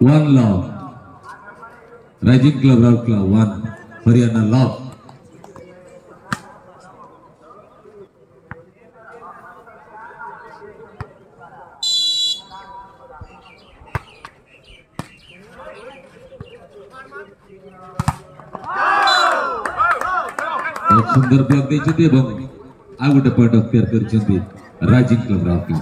One love. Rajin Club Rout Club One. Haryana love. સુંદર block દે છે તે બોંગ આઉટ પર ડોક્ટર કરચંદી રાજીવ કમરાકી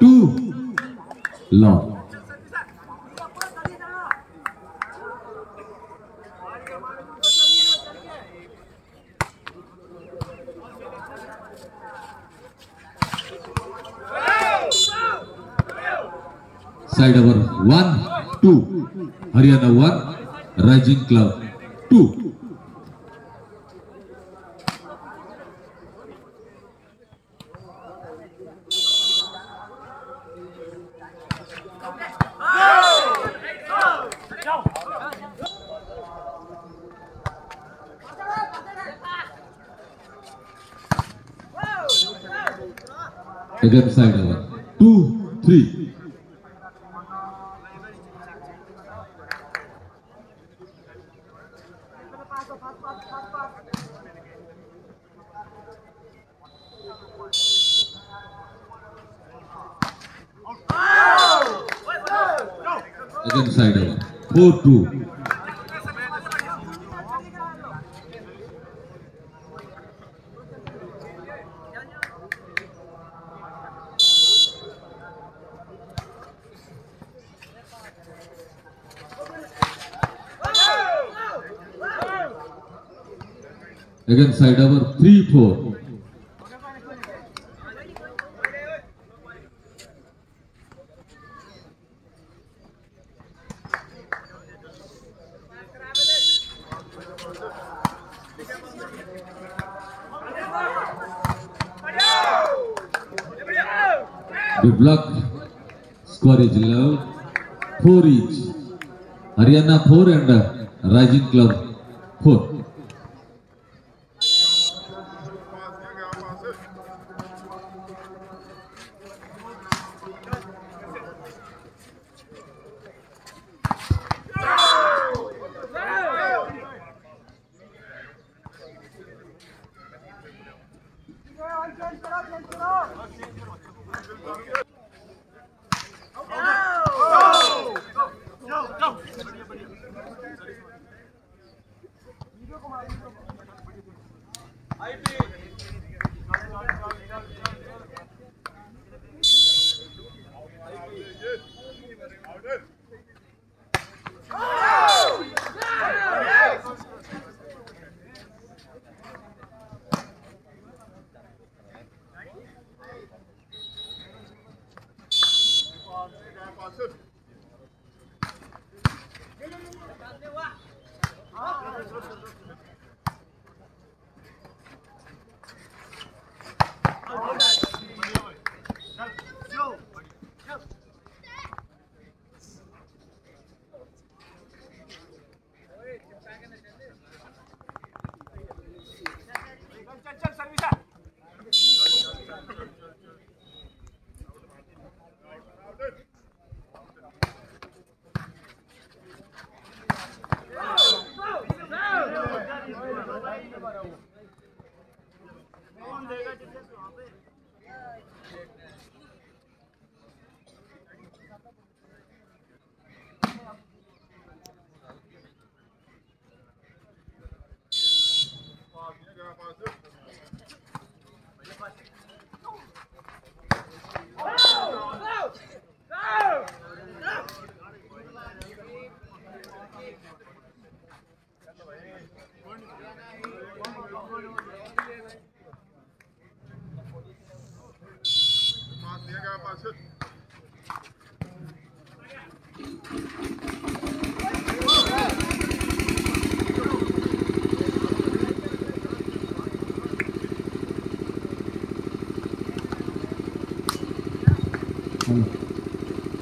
2 long Sai Dabar 1 2 Haryana 1 Rising Club 2 Again, side over. Two, three. Again side over three four The block score is low, four each. Haryana four and uh, Rising Club four. Fazla kalması.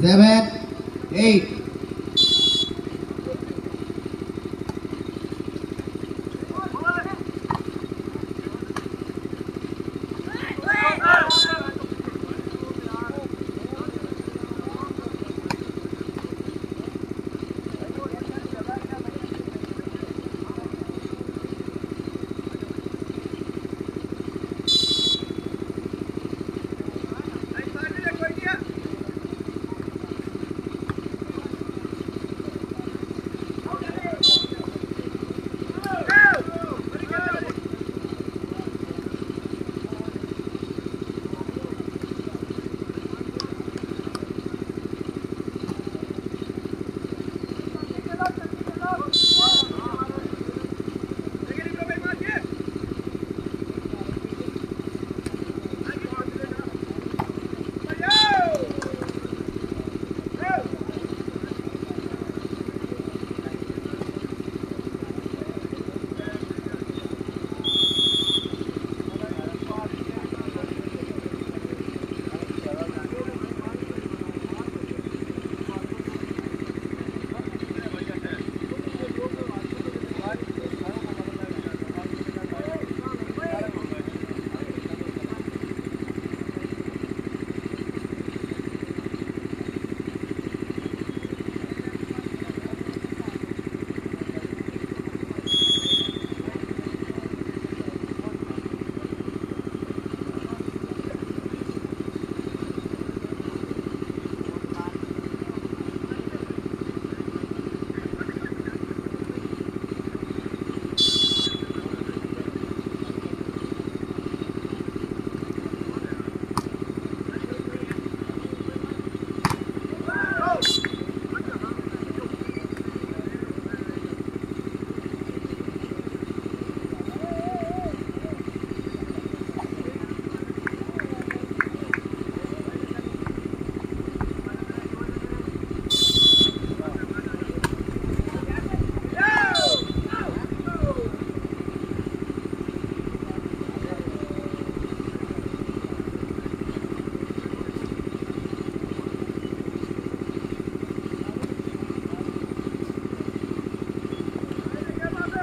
Seven, eight.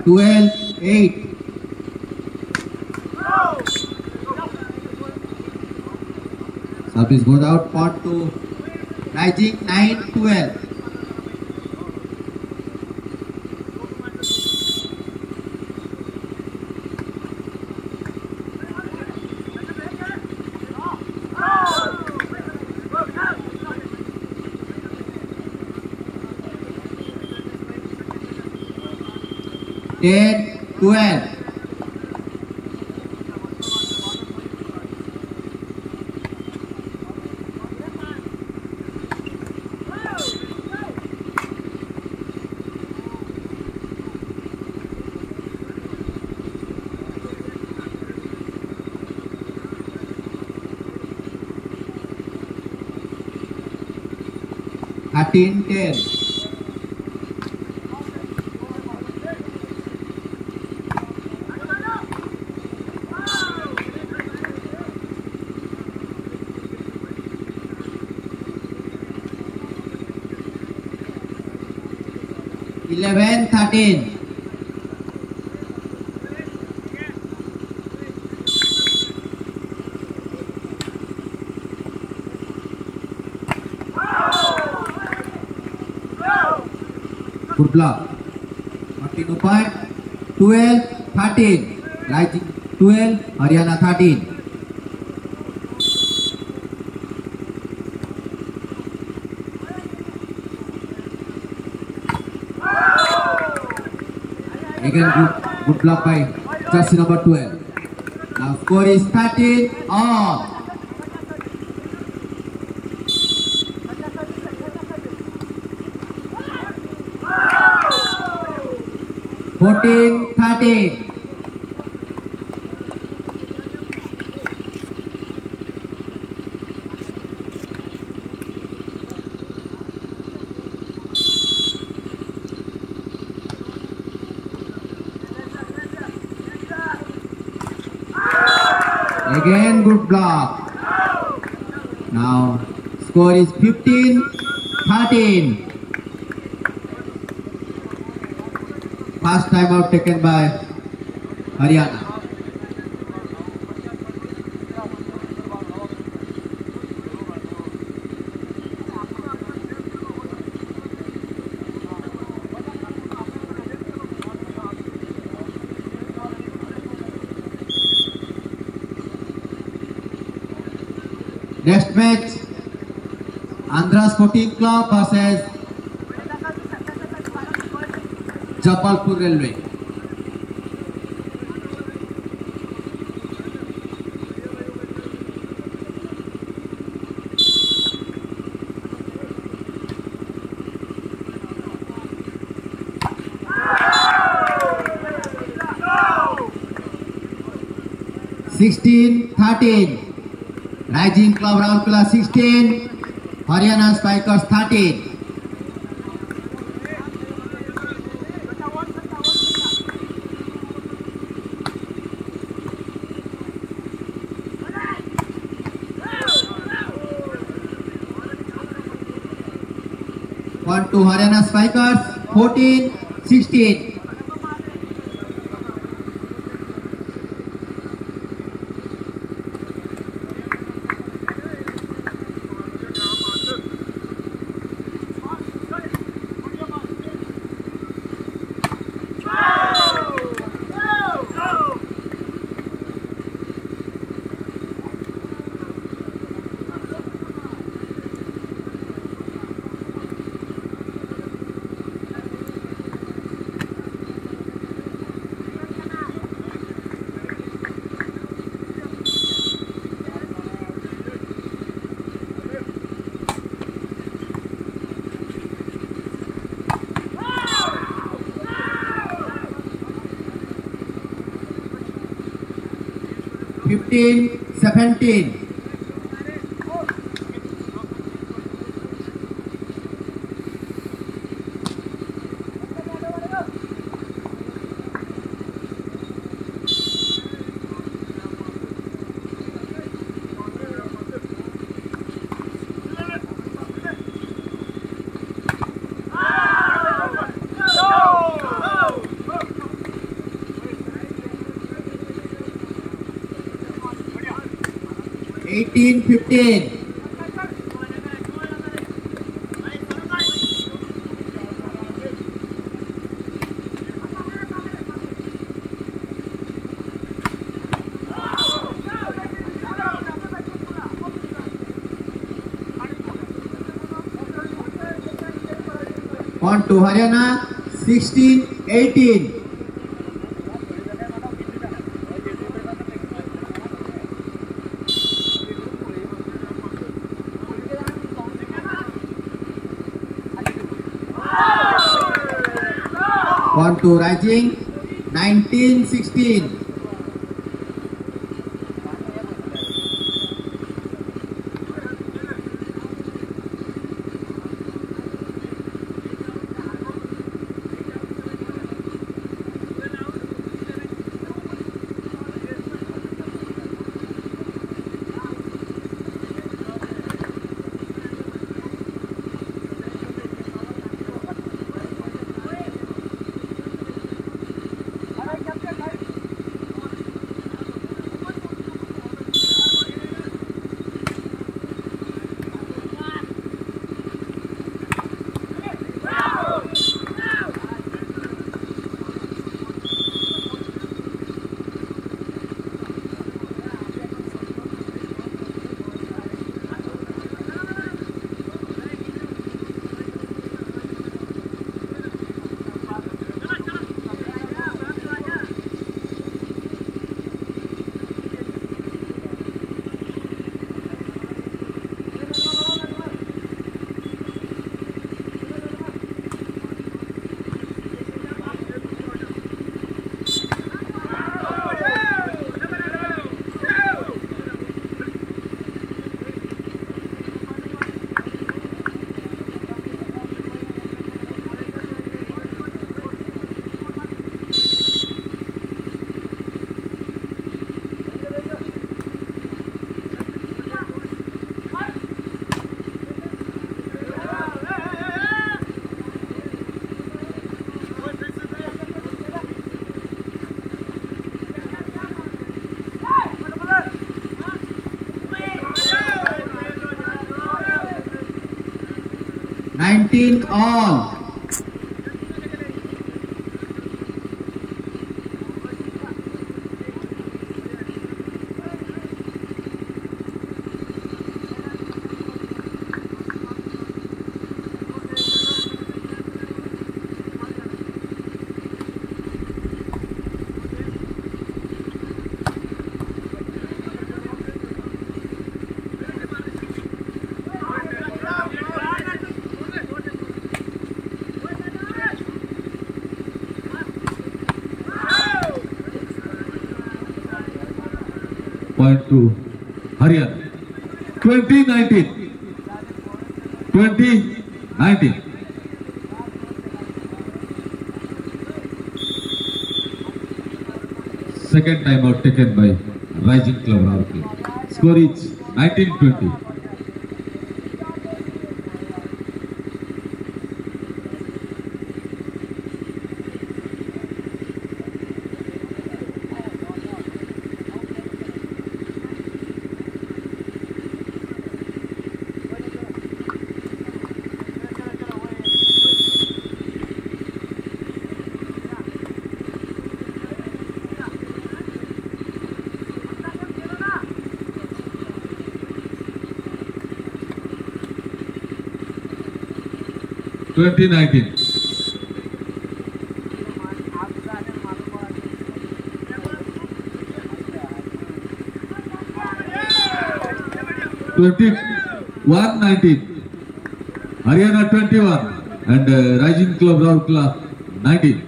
12, 8. Service goes out, point to Rising 9, 12. 10, 12. Thirteen ten. Eleven, thirteen. Good block. Continue point. 12, 13. Rising 12, Haryana 13. Again, good, good block by jersey number 12. Now score is 13 all. Fourteen, thirteen. Again, good block. Now, score is 15 13. First time out taken by Haryana. Next match Andhra sporting club versus Jabalpur railway Sixteen, thirteen. Hygiene club round class sixteen Haryana spikers thirteen two Haryana spikers 14, 16 15, 17. Seventeen. 18-15. On to Haryana, 16-18. On to Rising, 19-16. 15 on. Point to Haryana. 2019. 2019. Second time out taken by Rising Club Rahul. Score is 19-20. Twenty nineteen. Twenty one nineteen. Haryana twenty one. And rising club राऊर class nineteen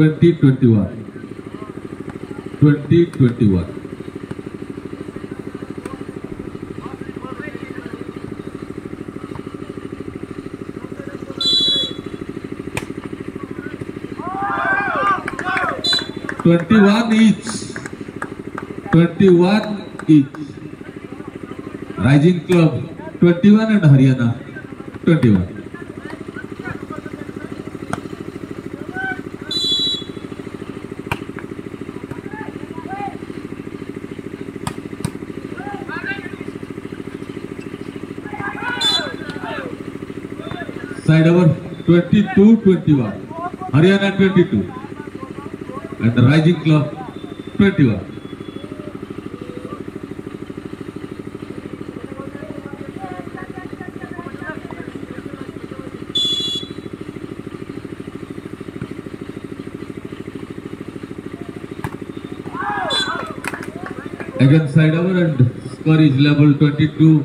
2021. 2021. Twenty-one each. Twenty-one each. Rising Club 21 and Haryana 21. Side over 22-21. Haryana 22. And the Rising Club 21. Again side over and score is level 22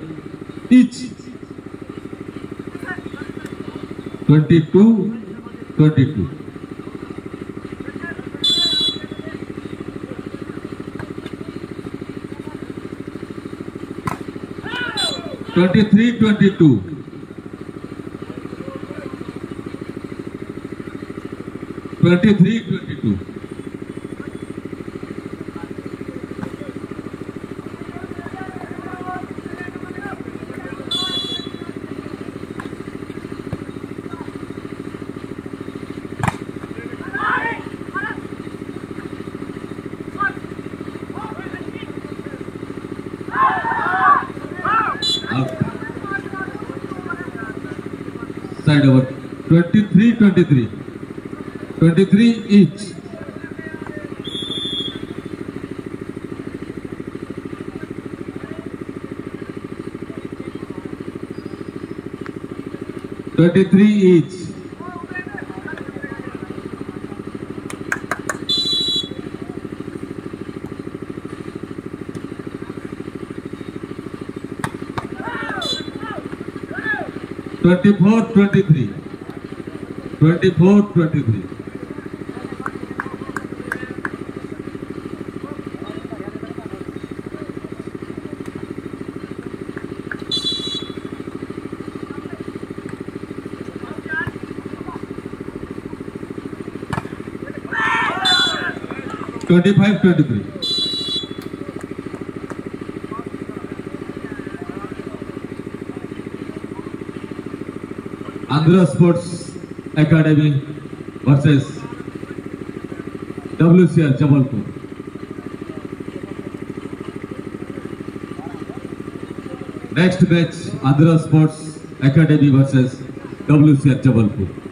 each. 22 22 23 22 23 22 23, 23. 23 each. Twenty-three each. Twenty-four, twenty-three. Twenty-four, twenty-three. Twenty-five, twenty-three. Andhra Sports academy versus WCR Jabalpur next match Andhra sports academy versus WCR Jabalpur